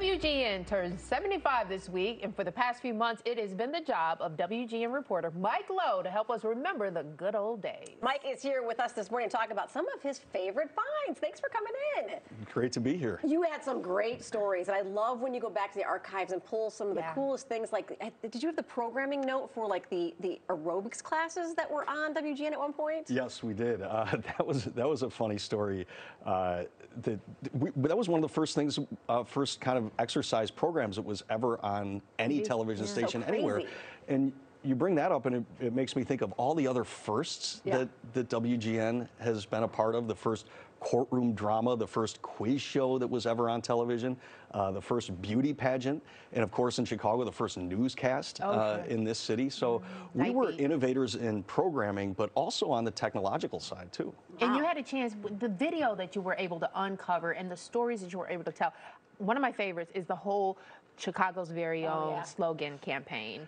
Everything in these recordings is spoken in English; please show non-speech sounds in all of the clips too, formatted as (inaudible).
WGN turns 75 this week, and for the past few months, it has been the job of WGN reporter Mike Lowe to help us remember the good old days. Mike is here with us this morning to talk about some of his favorite finds. Thanks for coming in. Great to be here. You had some great stories, and I love when you go back to the archives and pull some of the Yeah. coolest things. Like, eh, did you have the programming note for like the the aerobics classes that were on WGN at one point? Yes, we did. Uh, (laughs) that was that was a funny story. Uh, that we, that was one of the first things, uh, first kind of exercise programs that was ever on any television Yeah. So station anywhere. And you bring that up, and it, it makes me think of all the other firsts Yeah. that that WGN has been a part of. The first courtroom drama, the first quiz show that was ever on television, uh, the first beauty pageant, and of course in Chicago, the first newscast Oh, uh, in this city. So we Night were Beat. innovators in programming, but also on the technological side too. And you had a chance, with the video that you were able to uncover and the stories that you were able to tell. One of my favorites is the whole Chicago's very Oh, own yeah. slogan campaign.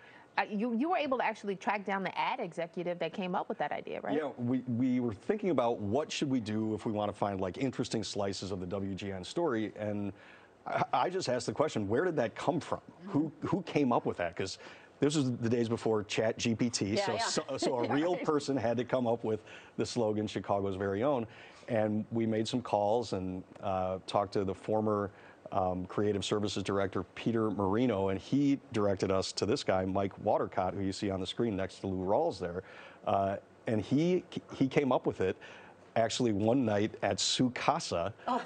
You, you were able to actually track down the ad executive that came up with that idea, right? Yeah, we, we were thinking about what should we do if we want to find like interesting slices of the WGN story, and I, I just asked the question, where did that come from? Who who came up with that? Because this was the days before Chat GPT, Yeah, so, yeah. so so a (laughs) real person had to come up with the slogan Chicago's very own, and we made some calls and uh, talked to the former. Um, creative services director Peter Marino, and he directed us to this guy, Mike Watercott, who you see on the screen next to Lou Rawls there. Uh, and he he came up with it actually one night at Su Casa um,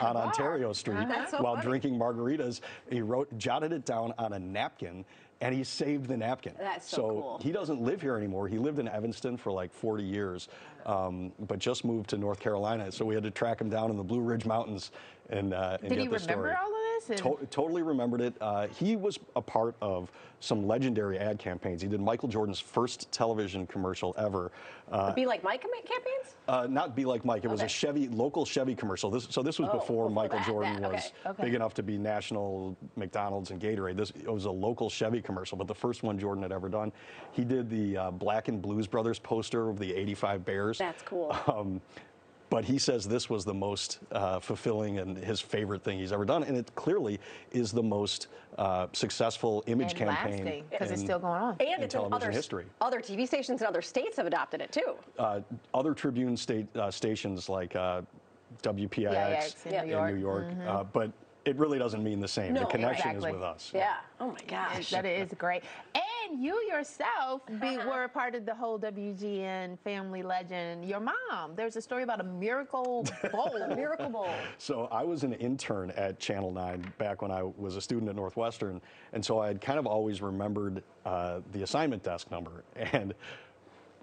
on (laughs) Ontario Street Oh. So while funny. drinking margaritas. He wrote, jotted it down on a napkin. And he saved the napkin. That's so cool. he doesn't live here anymore. He lived in Evanston for like 40 years, um, but just moved to North Carolina. So we had to track him down in the Blue Ridge Mountains and, uh, and Did get he the remember story. all of And- To- totally remembered it. Uh, he was a part of some legendary ad campaigns. He did Michael Jordan's first television commercial ever. Uh, Be like Mike campaigns? uh, not be like Mike. It was a Chevy, local Chevy commercial. This, so this was Oh, before, before Michael that, Jordan that, was okay. Okay. big enough to be national McDonald's and Gatorade. This it was a local Chevy commercial, but the first one Jordan had ever done. He did the uh, Black and Blues Brothers poster of the '85 Bears. That's cool. Um, but he says this was the most uh, fulfilling and his favorite thing he's ever done, and it clearly is the most uh, successful image and campaign lasting, because it's still going on. And in it's in television other, history. other TV stations in other states have adopted it too. uh, other Tribune state uh, stations like uh, WPIX PIX in Yeah. New York. New York, uh, but it really doesn't mean the same. No, the connection exactly. is with us. Yeah. Oh my gosh. That is great. And you yourself be, were a part of the whole WGN family legend. Your mom, there's a story about a miracle bowl. a (laughs) Miracle Bowl. So I was an intern at Channel 9 back when I was a student at Northwestern, and so I had kind of always remembered uh, the assignment desk number. (laughs) And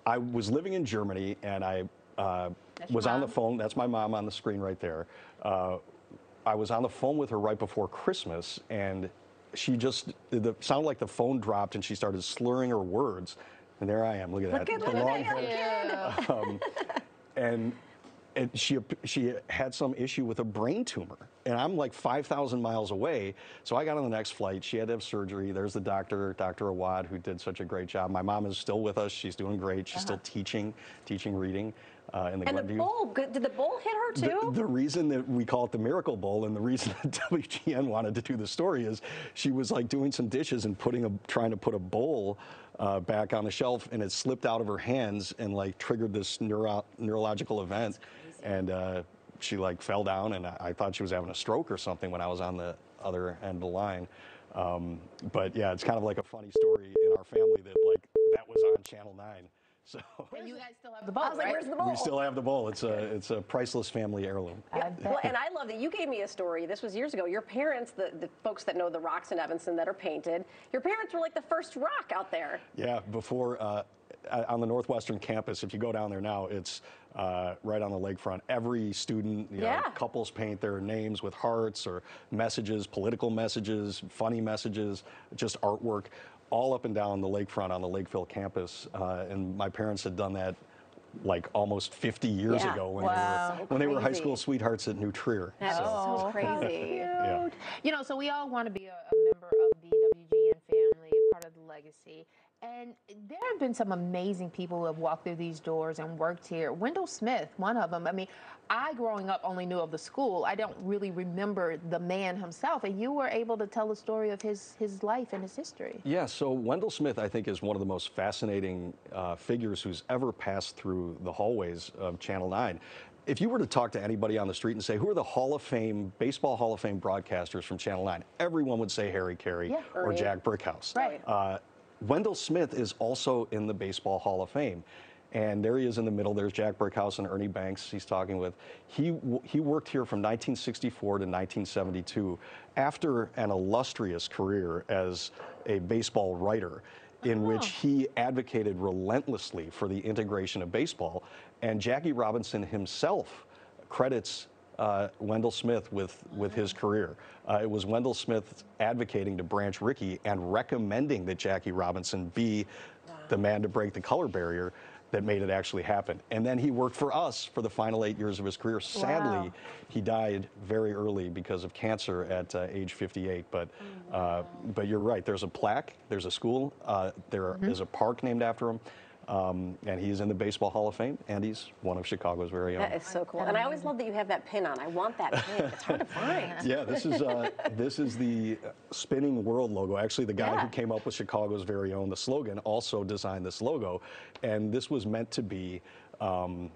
I was living in Germany, and I uh, was on the phone. That's my mom on the screen right there. Uh, I was on the phone with her right before Christmas, and she just the sounded like the phone dropped, and she started slurring her words. And there I am. Look at Look that. at, the at long that young kid. Um, and and she she had some issue with a brain tumor, and I'm like 5,000 miles away. So I got on the next flight. She had to have surgery. There's the doctor, Dr. Awad, who did such a great job. My mom is still with us. She's doing great. She's still teaching, teaching reading uh, in the And the bowl, good- did the bowl hit her too? The, the reason that we call it the Miracle Bowl and the reason (laughs) that WGN wanted to do the story is she was like doing some dishes and putting a trying to put a bowl uh, back on the shelf and it slipped out of her hands and like triggered this neuro- neurological event and uh, she like fell down and I, I thought she was having a stroke or something when I was on the other end of the line. Um, but yeah, it's kind of like a funny story in our family that like that was on Channel 9. (laughs) So And you guys still have the bowl, I was like, right? where's the bowl? we still have the bowl. It's a it's a priceless family heirloom. I bet. Well, and I love that you gave me a story. This was years ago. Your parents, the, the folks that know the rocks in Evanston that are painted, your parents were like the first rock out there. Yeah, before uh, on the Northwestern campus, if you go down there now, it's uh, right on the lakefront. Every student, you know, couples paint their names with hearts or messages, political messages, funny messages, just artwork, all up and down the lakefront on the Lakefill campus. Uh, and my parents had done that like almost 50 years Yeah. ago when Wow. they were when they were high school sweethearts at New Trier. That's So- so (laughs) crazy. Yeah. You know, so we all want to be a, a member of the WGN family, part of the legacy. And there have been some amazing people who have walked through these doors and worked here. Wendell Smith, one of them. I mean, I growing up only knew of the school. I don't really remember the man himself. And you were able to tell the story of his, his life and his history. Yeah, so Wendell Smith, I think, is one of the most fascinating uh, figures who's ever passed through the hallways of Channel 9. If you were to talk to anybody on the street and say, who are the Hall of Fame, Baseball Hall of Fame broadcasters from Channel 9, everyone would say Harry Caray Yeah. or Ernie. Jack Brickhouse. Right. Uh, Wendell Smith is also in the Baseball Hall of Fame. And there he is in the middle. There's Jack Brickhouse and Ernie Banks he's talking with. He, he worked here from 1964 to 1972 after an illustrious career as a baseball writer in which he advocated relentlessly for the integration of baseball. And Jackie Robinson himself credits uh, Wendell Smith with, with his career. Uh, it was Wendell Smith advocating to Branch Rickey and recommending that Jackie Robinson be the man to break the color barrier that made it actually happen. And then he worked for us for the final eight years of his career. Sadly, Wow. he died very early because of cancer at uh, age 58. But, uh, but you're right. There's a plaque. There's a school. Uh, there is a park named after him. Um, and he's in the Baseball Hall of Fame, and he's one of Chicago's very own. That is so cool. And I always love that you have that pin on. I want that pin. (laughs) It's hard to find. (laughs) Yeah, this is uh, this is the uh, spinning world logo. Actually, the guy Yeah. who came up with Chicago's very own the slogan also designed this logo, and this was meant to be. Um,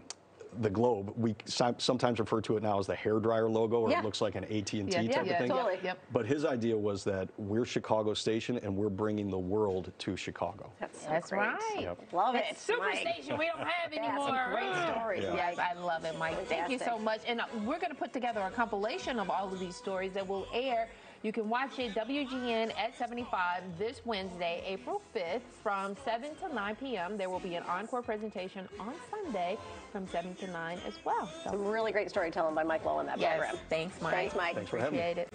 the globe. We sometimes refer to it now as the hair dryer logo, or Yeah. it looks like an AT and T Yeah, type yeah, of thing. totally. Yep. But his idea was that we're Chicago Station, and we're bringing the world to Chicago. That's so That's great. right. Yep. Love That it. Superstation Mike. we don't have (laughs) Yeah, some anymore. great Ugh. stories, Yeah. Yes, I love it, Mike. Thank you so much. And uh, we're going to put together a compilation of all of these stories that will air. You can watch it WGN at 75 this Wednesday, April 5th from 7 to 9 p.m. There will be an encore presentation on Sunday from 7 to 9 as well. So, Some really great storytelling by Mike Lowe in that yes, program. thanks, Mike. Thanks, Mike. Thanks for having me. Appreciate it.